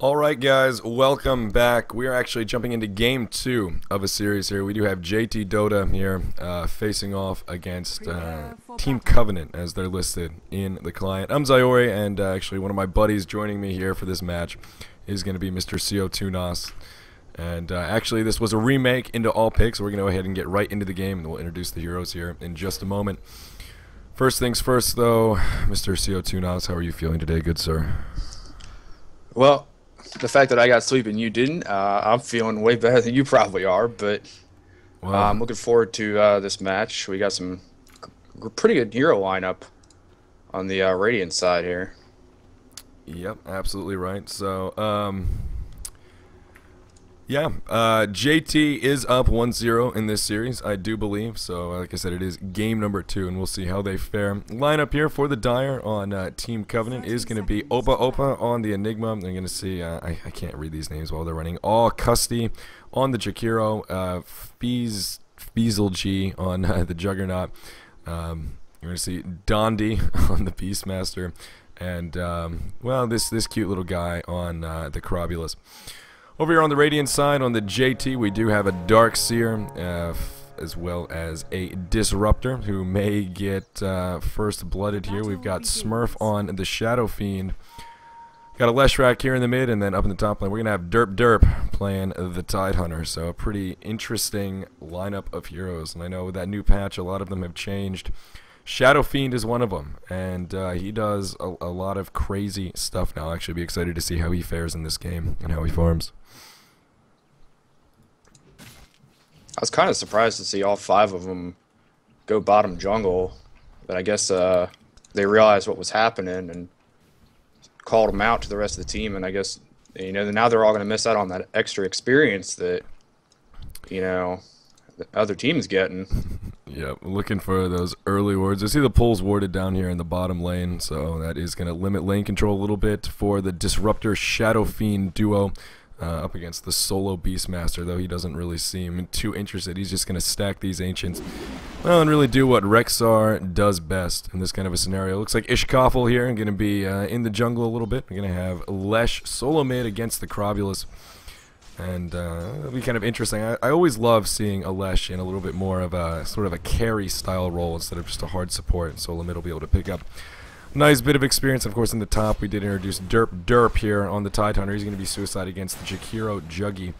All right, guys, welcome back. We are actually jumping into game two of a series here. We do have JT Dota here uh, facing off against uh, Team Covenant as they're listed in the client. I'm Zyori, and uh, actually one of my buddies joining me here for this match is going to be Mr. Co2noss. And uh, actually, this was a remake into all picks. So We're going to go ahead and get right into the game, and we'll introduce the heroes here in just a moment. First things first, though, Mr. Co2noss, how are you feeling today, good sir? Well, the fact that I got sleep and you didn't, uh, I'm feeling way better than you probably are. But uh, I'm looking forward to uh, this match. We got some pretty good hero lineup on the uh, Radiant side here. Yep, absolutely right. So, um, yeah, uh, JT is up 1-0 in this series, I do believe. So, like I said, it is game number two, and we'll see how they fare. Lineup here for the Dire on uh, Team Covenant is going to be Opa Opa on the Enigma. They're going to see, uh, I, I, can't read these names while they're running. All Custy on the Jakiro, uh, Feez, G on uh, the Juggernaut. Um, you're going to see Dondi on the Beastmaster. And, um, well, this, this cute little guy on uh, the Krobelus. Over here on the Radiant side, on the JT, we do have a Dark Seer, uh, as well as a Disruptor, who may get uh, first blooded here. We've got Smurf on the Shadow Fiend. Got a Leshrac here in the mid, and then up in the top lane, we're going to have Derp Derp playing the Tidehunter. So a pretty interesting lineup of heroes. And I know with that new patch, a lot of them have changed. Shadow Fiend is one of them, and uh, he does a, a, lot of crazy stuff now. I'll actually be excited to see how he fares in this game and how he farms. I was kind of surprised to see all five of them go bottom jungle, but I guess uh, they realized what was happening and called them out to the rest of the team. And I guess you know now they're all going to miss out on that extra experience that you know the other team's getting. Yep, looking for those early wards. I see the pulls warded down here in the bottom lane, so that is going to limit lane control a little bit for the Disruptor Shadow Fiend duo uh, up against the solo Beastmaster, though he doesn't really seem too interested. He's just going to stack these Ancients well, and really do what Rexxar does best in this kind of a scenario. Looks like Ish'kafel here going to be uh, in the jungle a little bit. We're going to have Lesh solo mid against the Krobelus. And uh, it'll be kind of interesting. I, I always love seeing a Lesh in a little bit more of a sort of a carry style role instead of just a hard support. Solo mid will be able to pick up Nice bit of experience, of course, in the top. We did introduce Derp Derp here on the Tidehunter. He's going to be suicide against the Jakiro Juggy.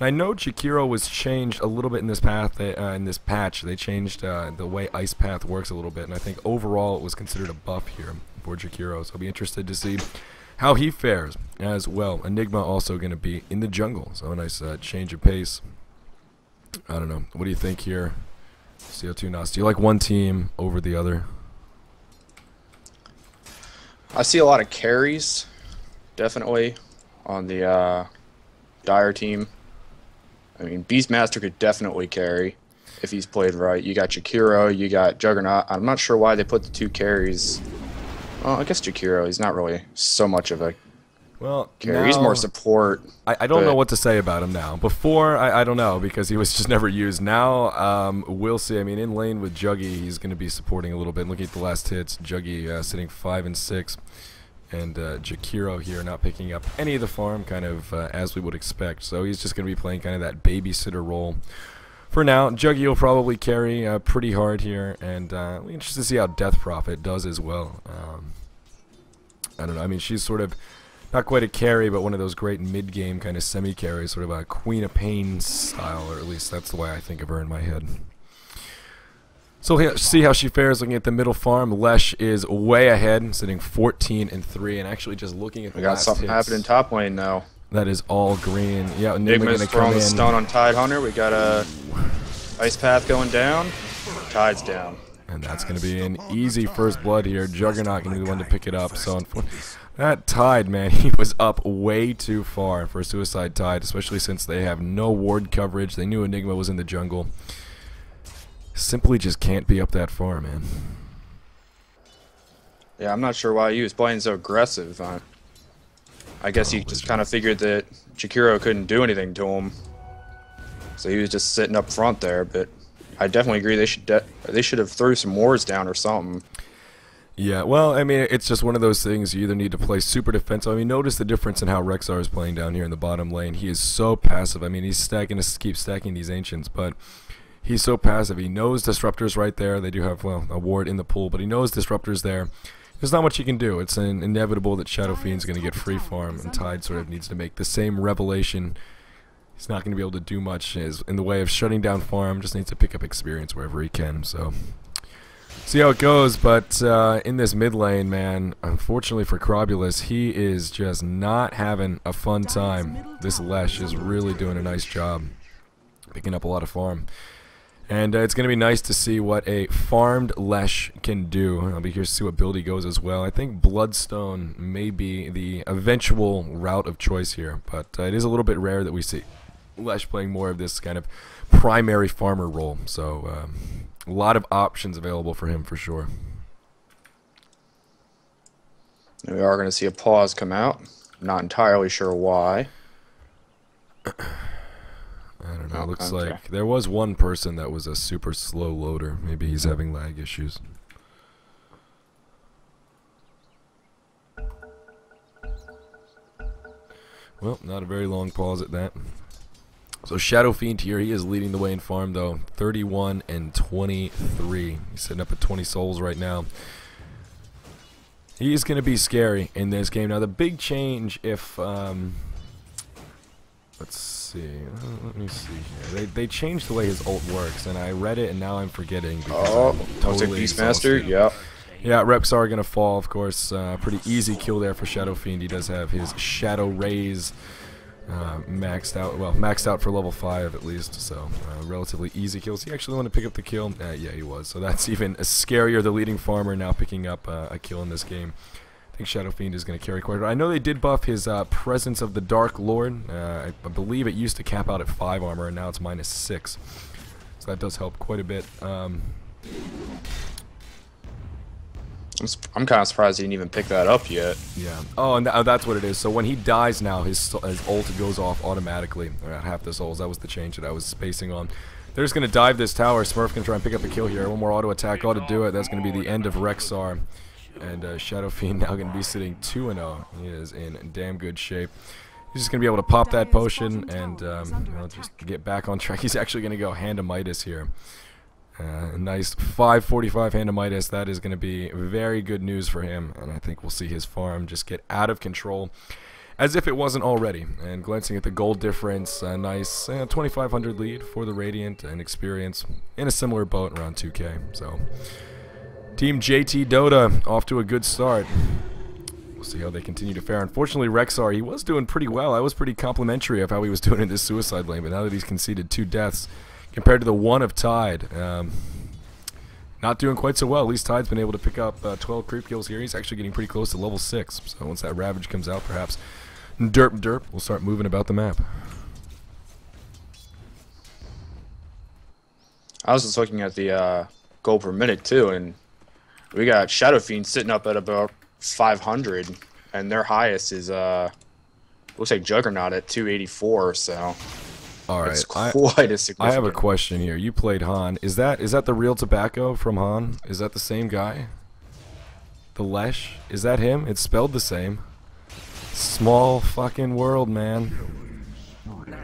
And I know Jakiro was changed a little bit in this path, uh, in this patch. They changed uh, the way Ice Path works a little bit, and I think overall it was considered a buff here for Jakiro. So I'll be interested to see how he fares as well. Enigma also going to be in the jungle, so a nice uh, change of pace. I don't know. What do you think here? Co2noss. Do you like one team over the other? I see a lot of carries, definitely, on the uh, Dire team. I mean, Beastmaster could definitely carry if he's played right. You got Jakiro, you got Juggernaut. I'm not sure why they put the two carries. Well, I guess Jakiro, he's not really so much of a well, carry. he's more support. I, I don't know what to say about him now. Before, I, I don't know because he was just never used. Now, um, we'll see. I mean, in lane with Juggy, he's going to be supporting a little bit. Looking at the last hits, Juggy uh, sitting 5 and 6 and uh, Jakiro here not picking up any of the farm, kind of uh, as we would expect. So he's just going to be playing kind of that babysitter role for now. Juggy will probably carry uh, pretty hard here, and uh, we're interested to see how Death Prophet does as well. Um, I don't know. I mean, she's sort of not quite a carry, but one of those great mid-game kind of semi-carries, sort of a Queen of Pain style, or at least that's the way I think of her in my head. So we'll see how she fares looking at the middle farm. Lesh is way ahead, sitting 14 and 3, and actually just looking at the We got something hits, happening top lane now. That is all green. Yeah, Enigma's throwing the stone on Tide Hunter. We got a ice path going down. Tide's down. And that's going to be an easy first blood here. Juggernaut going to be the one to pick it up. So that Tide, man, he was up way too far for a Suicide Tide, especially since they have no ward coverage. They knew Enigma was in the jungle simply just can't be up that far, man. Yeah, I'm not sure why he was playing so aggressive. Uh, I guess he just kind of figured that Jakiro couldn't do anything to him, so he was just sitting up front there. But I definitely agree they should they should have threw some wards down or something. Yeah, well, I mean, it's just one of those things. You either need to play super defensive. I mean, notice the difference in how Rexxar is playing down here in the bottom lane. He is so passive. I mean, he's stacking keep stacking these ancients, but he's so passive. He knows disruptors right there. They do have well a ward in the pool, but he knows disruptors there. There's not much you can do. It's an inevitable that Shadow Fiend's going to get free farm, and Tide sort of needs to make the same revelation. He's not going to be able to do much in the way of shutting down farm. Just needs to pick up experience wherever he can. So see how it goes. But uh, in this mid lane, man, unfortunately for Krobelus, he is just not having a fun time. This Lesh is really doing a nice job picking up a lot of farm. And uh, it's going to be nice to see what a farmed Lesh can do. I'll be curious to see what build he goes as well. I think Bloodstone may be the eventual route of choice here, but uh, it is a little bit rare that we see Lesh playing more of this kind of primary farmer role. So um, a lot of options available for him for sure. We are going to see a pause come out. not entirely sure why. I don't know. Oh, looks okay. like there was one person that was a super slow loader. Maybe he's having lag issues. Well, not a very long pause at that. So Shadow Fiend here, he is leading the way in farm though. 31 and 23. He's sitting up at 20 souls right now. He's going to be scary in this game. Now the big change if um, let's see. Uh, let me see here. They they changed the way his ult works, and I read it, and now I'm forgetting. Oh, I'm totally Beastmaster. Yeah. Yeah, reps are gonna fall, of course. Uh, pretty easy kill there for Shadow Fiend. He does have his Shadow Rays uh, maxed out. Well, maxed out for level five at least. So uh, relatively easy kills. He actually wanted to pick up the kill. Uh, yeah, he was. So that's even scarier. The leading farmer now picking up uh, a kill in this game. I think Shadow Fiend is going to carry quite a bit. I know they did buff his uh, Presence of the Dark Lord. Uh, I, believe it used to cap out at 5 armor, and now it's minus 6. So that does help quite a bit. Um, I'm, I'm kind of surprised he didn't even pick that up yet. Yeah. Oh, and th that's what it is. So when he dies now, his, his ult goes off automatically. Around half the souls. That was the change that I was spacing on. They're just going to dive this tower. Smurf can try and pick up a kill here. One more auto attack ought to do it. That's going to be the end of Rexxar. And uh, Shadow Fiend now going to be sitting 2 and 0. He is in damn good shape. He's just going to be able to pop that potion and um, you know, just get back on track. He's actually going to go Hand of Midas here. Uh, nice 545 Hand of Midas. That is going to be very good news for him. And I think we'll see his farm just get out of control as if it wasn't already. And glancing at the gold difference, a nice uh, 2500 lead for the Radiant and experience in a similar boat around 2k. So Team JT Dota off to a good start. We'll see how they continue to fare. Unfortunately, Rexxar, he was doing pretty well. I was pretty complimentary of how he was doing in this suicide lane, but now that he's conceded two deaths compared to the one of Tide, um, not doing quite so well. At least Tide's been able to pick up uh, 12 creep kills here. He's actually getting pretty close to level 6. So once that Ravage comes out, perhaps derp derp will start moving about the map. I was just looking at the uh, goal per minute too, and we got Shadow Fiend sitting up at about 500, and their highest is uh, looks like Juggernaut at 284. So, all right, it's quite I, a significant. I have a question here. You played HoN. Is that is that the real tobacco from HoN? Is that the same guy? The Lesh? Is that him? It's spelled the same. Small fucking world, man.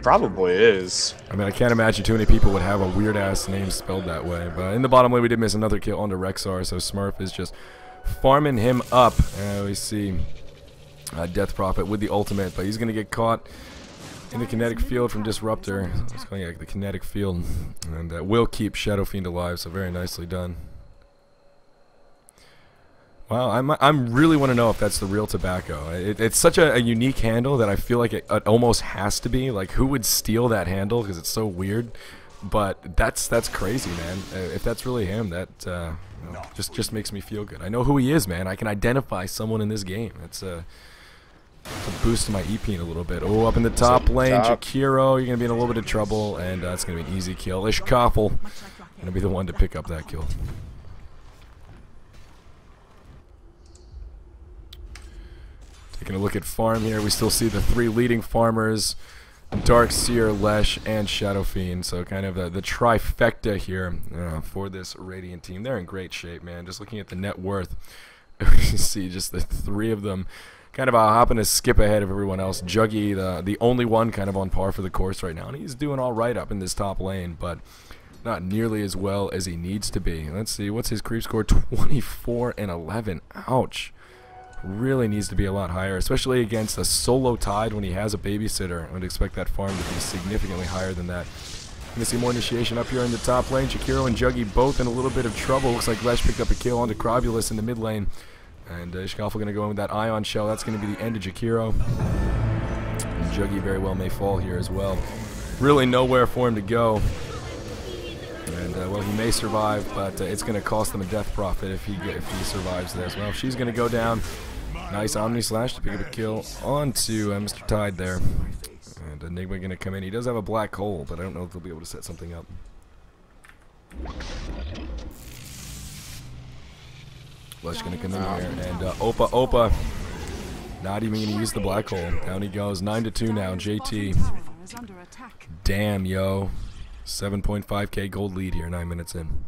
Probably is. I mean, I can't imagine too many people would have a weird ass name spelled that way. But in the bottom lane, we did miss another kill onto Rexxar, so Smurf is just farming him up. And we see uh, Death Prophet with the ultimate, but he's going to get caught in the kinetic field from Disruptor. It's going like the kinetic field, and that will keep Shadow Fiend alive. So very nicely done. Wow, I'm I'm really want to know if that's the real tobacco. It, it's such a, a, unique handle that I feel like it, it, almost has to be. Like, who would steal that handle? Because it's so weird. But that's that's crazy, man. Uh, if that's really him, that uh, you know, just just makes me feel good. I know who he is, man. I can identify someone in this game. It's a, a boost to my EP a little bit. Oh, up in the top lane, top. Jakiro, you're gonna be in a little bit of trouble, and uh, it's gonna be an easy kill. Ish'kafel gonna be the one to pick up that kill. Taking a look at farm here, we still see the three leading farmers, Dark Seer, Lesh, and Shadow Fiend. So kind of the, the trifecta here uh, for this Radiant team. They're in great shape, man. Just looking at the net worth you see just the three of them kind of uh, hopping a skip ahead of everyone else. Juggy, the the only one kind of on par for the course right now, and he's doing all right up in this top lane, but not nearly as well as he needs to be. Let's see, what's his creep score? 24 and 11. Ouch. Really needs to be a lot higher, especially against a solo tide when he has a babysitter. I would expect that farm to be significantly higher than that. Gonna see more initiation up here in the top lane. Jakiro and Juggy both in a little bit of trouble. Looks like Lesh picked up a kill onto Krobelus in the mid lane. And uh, Ish'kafel to go in with that Ion Shell. That's going to be the end of Jakiro. And Juggy very well may fall here as well. Really nowhere for him to go. And, uh, well, he may survive, but uh, it's going to cost them a Death Prophet if he if he survives this. Well, she's going to go down. Nice Omni Slash to pick up a kill onto uh, Mr. Tide there. And Enigma going to come in. He does have a black hole, but I don't know if they'll be able to set something up. Lesh gonna come in here, and uh, Opa Opa not even gonna use the black hole. Down he goes, 9 to 2 now. JT, damn yo, 7.5k gold lead here, 9 minutes in.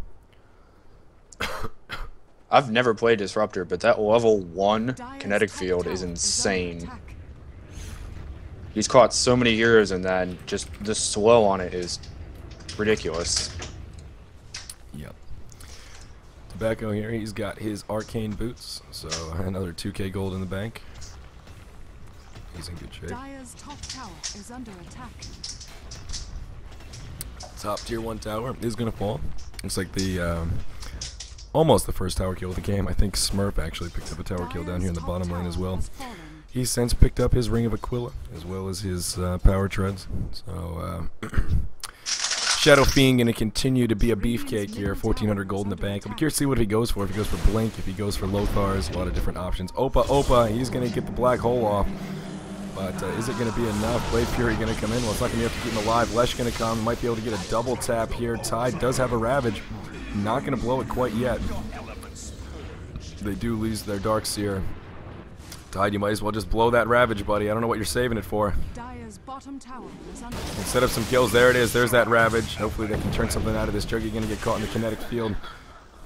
I've never played Disruptor, but that level 1 kinetic field is insane. He's caught so many heroes in that, and just the slow on it is ridiculous. Yep. Tobacco here, he's got his arcane boots, so another 2k gold in the bank. He's in good shape. Dire's top tower is under attack. Top tier 1 tower is going to fall. Looks like the, um, almost the first tower kill of the game. I think Smurf actually picked up a tower kill down here in the bottom lane as well. He's since picked up his Ring of Aquila, as well as his uh, Power Treads. So, uh, Shadow Fiend going to continue to be a beefcake here. 1,400 gold in the bank. I'm curious to see what he goes for. If he goes for Blink, if he goes for Lothars, a lot of different options. Opa, Opa, he's going to get the black hole off. But uh, is it going to be enough? Blade Fury going to come in. Well, it's not going to be able to keep him alive. Lesh going to come. Might be able to get a double tap here. Tide does have a Ravage. Not going to blow it quite yet. They do lose their Dark Seer. Tide, you might as well just blow that Ravage, buddy. I don't know what you're saving it for. Dire's bottom tower is under Set up some kills. There it is. There's that Ravage. Hopefully they can turn something out of this. Juggy going to get caught in the kinetic field.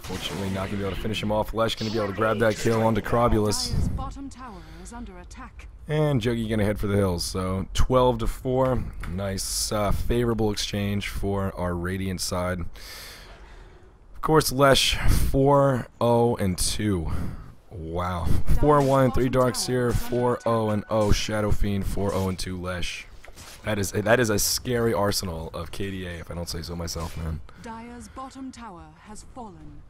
Fortunately, not going to be able to finish him off. Lesh going to be able to grab that kill onto Krobelus. Dire's bottom tower is under attack. And Juggy going to head for the hills. So 12 to 4. Nice, uh, favorable exchange for our Radiant side. Of course, Lesh 4 0 and 2. Wow. 4 1 3 Dark Seer, 4 0 and 0 Shadow Fiend, 4 0 and 2 Lesh. That is that is a scary arsenal of KDA, if I don't say so myself, man. Dire's bottom tower has fallen.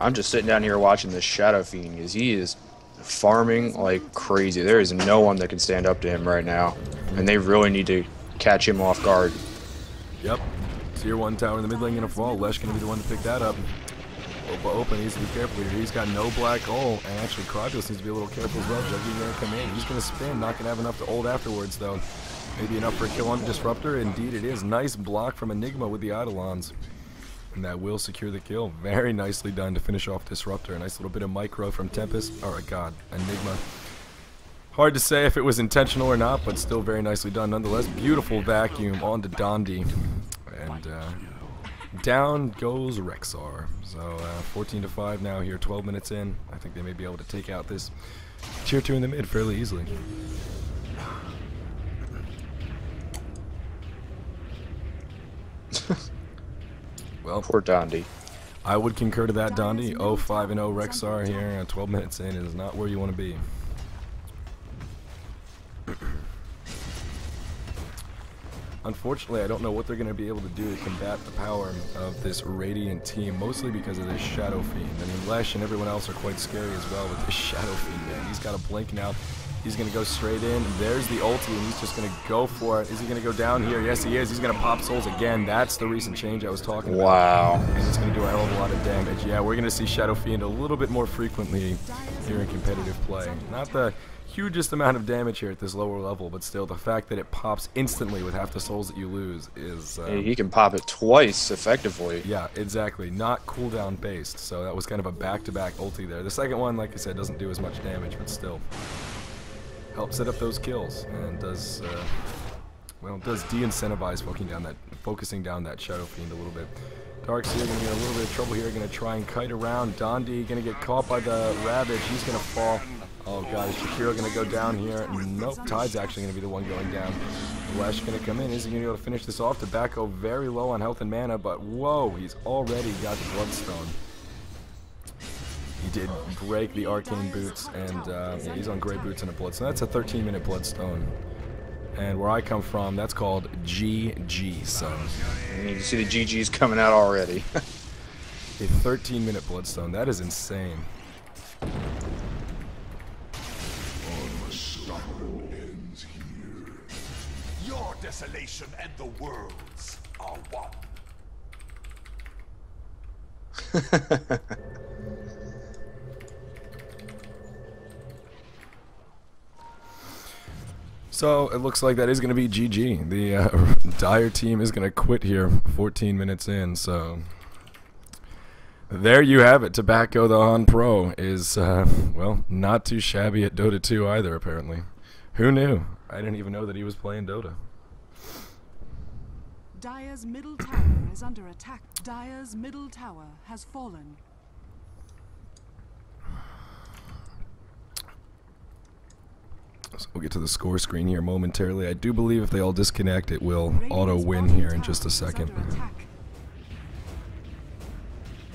I'm just sitting down here watching this Shadow Fiend because he is farming like crazy. There is no one that can stand up to him right now, and they really need to catch him off guard. Yep. Tier 1 tower in the mid lane gonna fall. Lesh gonna be the one to pick that up. Opa Opa needs to be careful here. He's got no black hole, and actually Krobelus needs to be a little careful as well. Juggy gonna come in. He's gonna spin, not gonna have enough to hold afterwards though. Maybe enough for a kill on Disruptor. Indeed it is. Nice block from Enigma with the Eidolons. And that will secure the kill. Very nicely done to finish off Disruptor. A nice little bit of micro from Tempest. Oh god, Enigma. Hard to say if it was intentional or not, but still very nicely done. Nonetheless, beautiful vacuum onto Dondi. And uh, down goes Rexxar. So uh, 14 to 5 now here, 12 minutes in. I think they may be able to take out this tier 2 in the mid fairly easily. well, Poor Dondi. I would concur to that, Dondi. 05 and 0 Rexxar here, uh, 12 minutes in is not where you want to be. Unfortunately, I don't know what they're going to be able to do to combat the power of this Radiant team, mostly because of this Shadow Fiend. I mean, Lesh and everyone else are quite scary as well with this Shadow Fiend, man. He's got a blink now. He's going to go straight in. There's the ulti, and he's just going to go for it. Is he going to go down here? Yes, he is. He's going to pop souls again. That's the recent change I was talking about. Wow. And it's going to do a hell of a lot of damage. Yeah, we're going to see Shadow Fiend a little bit more frequently here in competitive play. Not the hugest amount of damage here at this lower level, but still, the fact that it pops instantly with half the souls that you lose is... Um, He can pop it twice effectively. yeah, exactly. Not cooldown based, so that was kind of a back-to-back ulti there. The second one, like I said, doesn't do as much damage, but still helps set up those kills and does uh, well does de-incentivize focusing down that focusing down that Shadow Fiend a little bit. Dark Seer gonna get a little bit of trouble here. Gonna try and kite around. Dondi gonna get caught by the Ravage. He's gonna fall. Oh god, is Jakiro gonna go down here? Nope, Tide's actually gonna be the one going down. Flash gonna come in. Is he gonna be able to finish this off? Tobacco very low on health and mana, but whoa, he's already got the Bloodstone. He did break the Arcane Boots, and uh, yeah, he's on Grey Boots and a Bloodstone. That's a 13 minute Bloodstone. And where I come from, that's called GG, son. You can see the GG's coming out already. A 13 minute Bloodstone. That is insane. Desolation and the world's are one. So it looks like that is going to be GG. The uh, Dire team is going to quit here 14 minutes in. So there you have it. Tobacco the HoN Pro is, uh, well, not too shabby at Dota 2 either, apparently. Who knew? I didn't even know that he was playing Dota. Dire's middle tower is under attack. Dire's middle tower has fallen. So we'll get to the score screen here momentarily. I do believe if they all disconnect, it will Radiant's auto win here in just a second. under attack.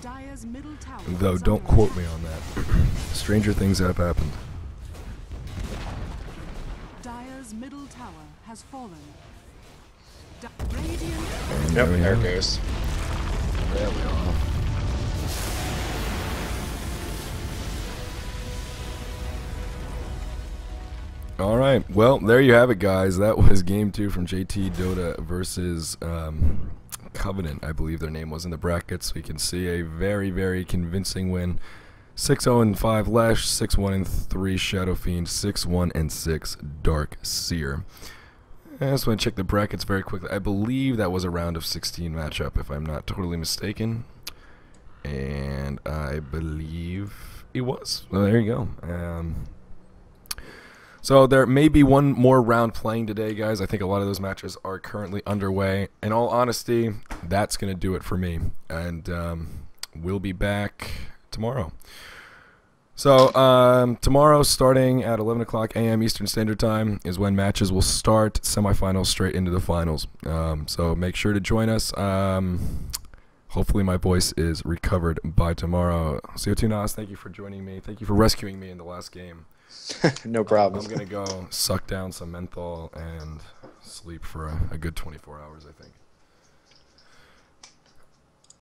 Dire's middle tower Though, don't quote attack. me on that. Stranger things have happened. Dire's middle tower has fallen. Di- Radiant And yep, there it goes. There we are. All right. Well, there you have it, guys. That was game two from JT Dota versus um, Covenant. I believe their name was in the brackets. We can see a very, very convincing win. 6-0 and 5 Lesh, 6-1 and 3 Shadow Fiend, 6-1 and 6 Dark Seer. I just want to check the brackets very quickly. I believe that was a round of 16 matchup, if I'm not totally mistaken. And I believe it was. Well, there you go. Um, so there may be one more round playing today, guys. I think a lot of those matches are currently underway. In all honesty, that's going to do it for me. And um, we'll be back tomorrow. So um, tomorrow, starting at 11 o'clock a.m. Eastern Standard Time, is when matches will start. Semifinals straight into the finals. Um, so make sure to join us. Um, hopefully, my voice is recovered by tomorrow. Co2noss, thank you for joining me. Thank you for rescuing me in the last game. no problem. I'm gonna go suck down some menthol and sleep for a, a good 24 hours. I think.